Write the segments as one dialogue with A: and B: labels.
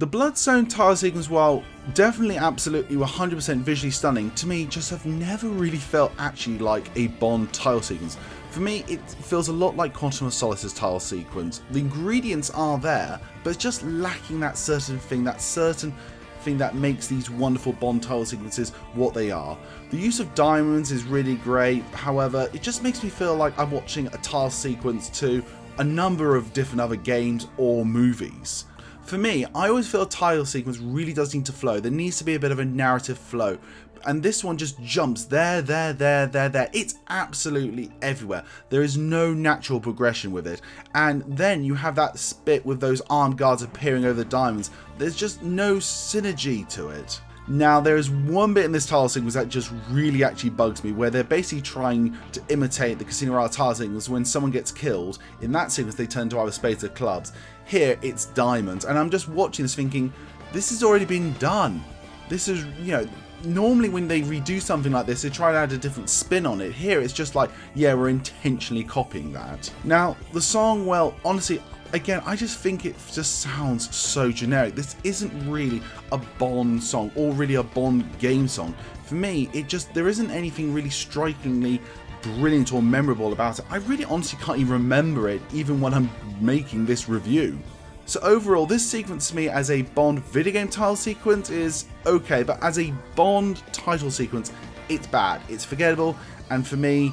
A: The Bloodstone title sequence, while definitely absolutely 100% visually stunning, to me just have never really felt actually like a Bond title sequence. For me, it feels a lot like Quantum of Solace's title sequence. The ingredients are there, but it's just lacking that certain thing, that certain thing that makes these wonderful Bond title sequences what they are. The use of diamonds is really great, however, it just makes me feel like I'm watching a title sequence to a number of different other games or movies. For me, I always feel a title sequence really does need to flow. There needs to be a bit of a narrative flow and this one just jumps there, there, there, there, there. It's absolutely everywhere. There is no natural progression with it. And then you have that spit with those armed guards appearing over the diamonds. There's just no synergy to it. Now, there is one bit in this title sequence that just really actually bugs me, where they're basically trying to imitate the Casino Royale title sequence when someone gets killed. In that sequence, they turn to either spades or clubs. Here, it's diamonds. And I'm just watching this thinking, this has already been done. This is, you know, normally when they redo something like this, they try to add a different spin on it. Here it's just like, yeah, we're intentionally copying that. Now, the song, well, honestly, again, I just think it just sounds so generic. This isn't really a Bond song or really a Bond game song. For me, it just, there isn't anything really strikingly brilliant or memorable about it. I really honestly can't even remember it even when I'm making this review. So overall, this sequence to me as a Bond video game title sequence is okay, but as a Bond title sequence, it's bad, it's forgettable, and for me,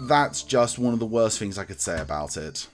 A: that's just one of the worst things I could say about it.